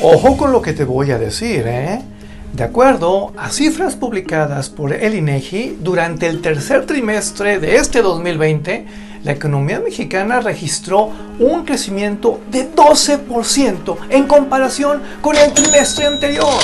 Ojo con lo que te voy a decir, ¿eh? De acuerdo a cifras publicadas por el INEGI, durante el tercer trimestre de este 2020, la economía mexicana registró un crecimiento de 12% en comparación con el trimestre anterior.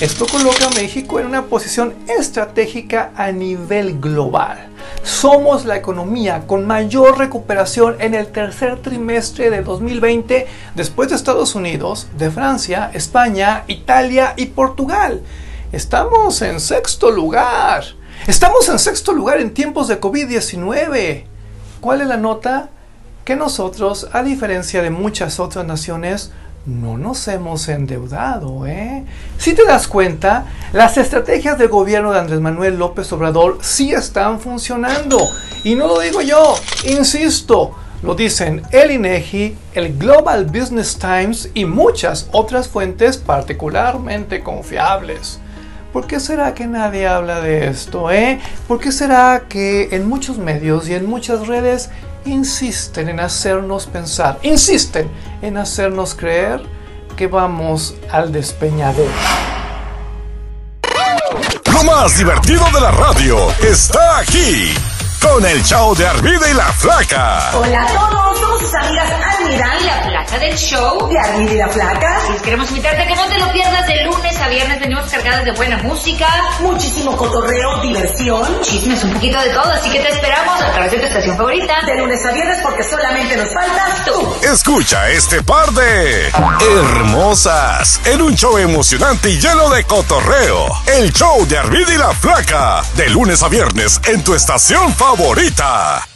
Esto coloca a México en una posición estratégica a nivel global. Somos la economía con mayor recuperación en el tercer trimestre de 2020 después de Estados Unidos, de Francia, España, Italia y Portugal. Estamos en sexto lugar. Estamos en sexto lugar en tiempos de COVID-19. ¿Cuál es la nota? Que nosotros, a diferencia de muchas otras naciones, no nos hemos endeudado, ¿eh? Si te das cuenta, las estrategias del gobierno de Andrés Manuel López Obrador sí están funcionando. Y no lo digo yo, insisto, lo dicen el INEGI, el Global Business Times y muchas otras fuentes particularmente confiables. ¿Por qué será que nadie habla de esto, eh? ¿Por qué será que en muchos medios y en muchas redes insisten en hacernos pensar, insisten en hacernos creer que vamos al despeñadero. Más divertido de la radio está aquí, con el show de Arvida y la Flaca. Hola a todos, somos sus amigas Armida y la Flaca del show de Arvida y la Flaca. Les queremos invitarte a que no te lo pierdas de lunes viernes, venimos cargadas de buena música, muchísimo cotorreo, diversión, chismes, un poquito de todo, así que te esperamos a través de tu estación favorita. De lunes a viernes porque solamente nos faltas tú. Escucha este par de hermosas en un show emocionante y lleno de cotorreo. El show de Arvida y la Flaca, de lunes a viernes en tu estación favorita.